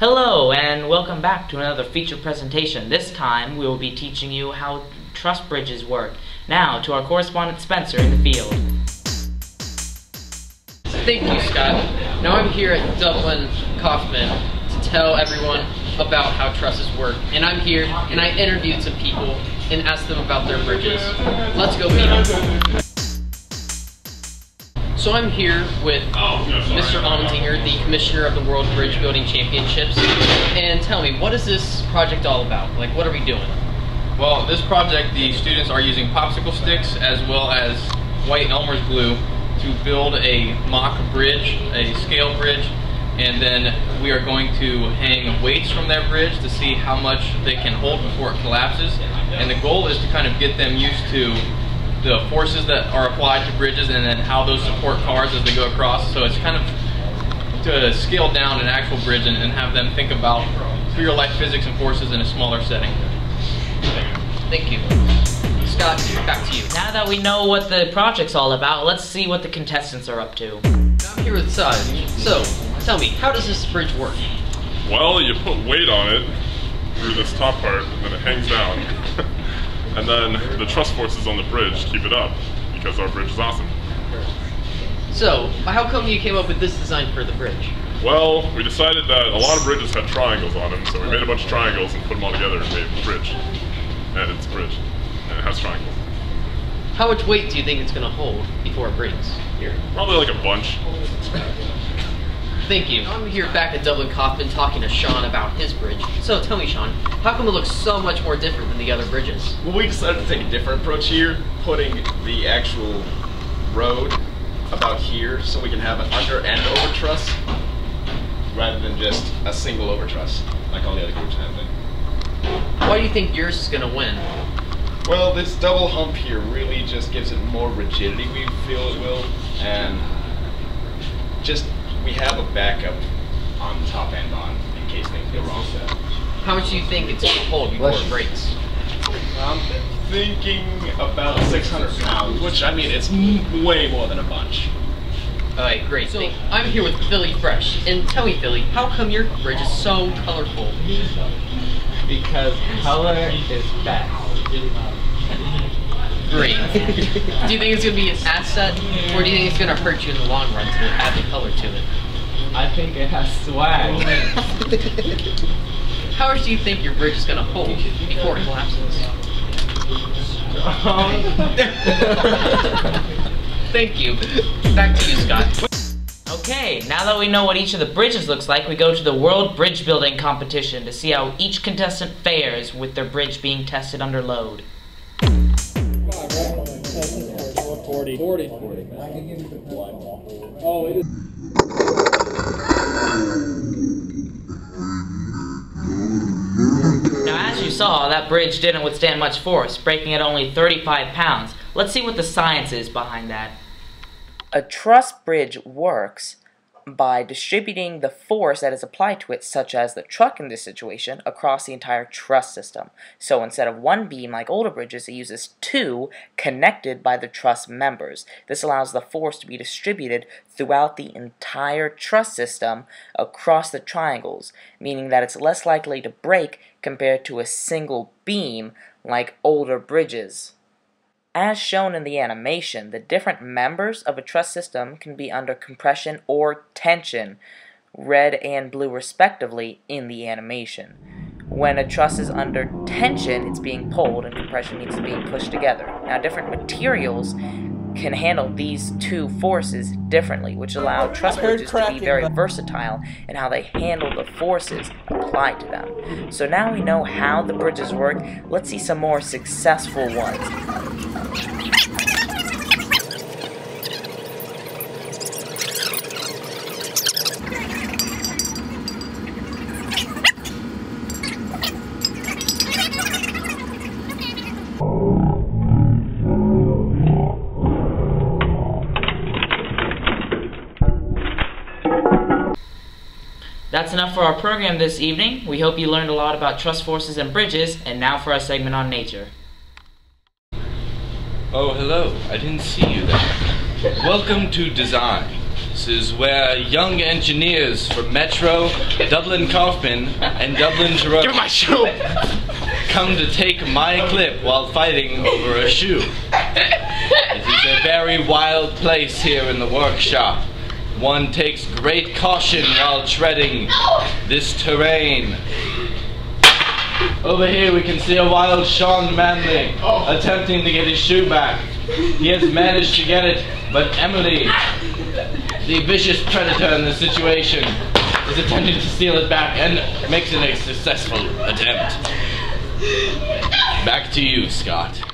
Hello and welcome back to another feature presentation. This time we will be teaching you how truss bridges work. Now to our correspondent Spencer in the field. Thank you, Scott. Now I'm here at Dublin Coffman to tell everyone about how trusses work. And I'm here and I interviewed some people and asked them about their bridges. Let's go meet them. So I'm here with Mr. Allmendinger, the commissioner of the World Bridge Building Championships. And tell me, what is this project all about? Like, what are we doing? Well, this project, the students are using popsicle sticks as well as white Elmer's glue to build a mock bridge, a scale bridge, and then we are going to hang weights from that bridge to see how much they can hold before it collapses. And the goal is to kind of get them used to the forces that are applied to bridges and then how those support cars as they go across. So it's kind of to scale down an actual bridge and, and have them think about real life physics and forces in a smaller setting. Thank you. Scott, back to you. Now that we know what the project's all about, let's see what the contestants are up to. I'm here with Saj. So, tell me, how does this bridge work? Well, you put weight on it through this top part, and then it hangs down. and then the truss forces on the bridge keep it up, because our bridge is awesome. So, how come you came up with this design for the bridge? Well, we decided that a lot of bridges had triangles on them, so we made a bunch of triangles and put them all together and made a bridge. And it's a bridge. And it has triangles. How much weight do you think it's going to hold before it breaks here? Probably like a bunch. Thank you. I'm here back at Dublin Coffman talking to Sean about his bridge. So tell me, Sean, how come it looks so much more different than the other bridges? Well, we decided to take a different approach here, putting the actual road about here so we can have an under and over truss rather than just a single over truss like all the other groups have been. Why do you think yours is going to win? Well, this double hump here really just gives it more rigidity, we feel it will, and just we have a backup on the top end on in case things go wrong. How much do you think it's going to hold before it breaks? I'm thinking about 600 pounds, which I mean, it's m- way more than a bunch. Alright, great. So I'm here with Philly Fresh. And tell me, Philly, how come your bridge is so colorful? Because color is best. Great. do you think it's going to be an asset, or do you think it's going to hurt you in the long run to add the color to it? I think it has swag. How much do you think your bridge is going to hold before it collapses? Thank you. Back to you, Scott. Okay, now that we know what each of the bridges looks like, we go to the World Bridge Building Competition to see how each contestant fares with their bridge being tested under load. 40. 40. 40. Oh, it is. Saw, that bridge didn't withstand much force, breaking at only 35 pounds. Let's see what the science is behind that. A truss bridge works by distributing the force that is applied to it, such as the truck in this situation, across the entire truss system. So instead of one beam like older bridges, it uses two connected by the truss members. This allows the force to be distributed throughout the entire truss system across the triangles, meaning that it's less likely to break compared to a single beam like older bridges. As shown in the animation, the different members of a truss system can be under compression or tension, red and blue respectively, in the animation. When a truss is under tension, it's being pulled, and compression means it's being pushed together. Now, different materials can handle these two forces differently, which allow truss bridges to be very versatile in how they handle the forces applied to them. So now we know how the bridges work, let's see some more successful ones. That's enough for our program this evening. We hope you learned a lot about truss forces and bridges, and now for our segment on nature. Oh, hello. I didn't see you there. Welcome to Design. This is where young engineers from Metro, Dublin Coffman, and Dublin Jerome Give my shoe. come to take my clip while fighting over a shoe. It is a very wild place here in the workshop. One takes great caution while treading this terrain. Over here we can see a wild Sean Manley oh. attempting to get his shoe back. He has managed to get it, but Emily, the vicious predator in this situation, is attempting to steal it back and makes it a successful attempt. Back to you, Scott.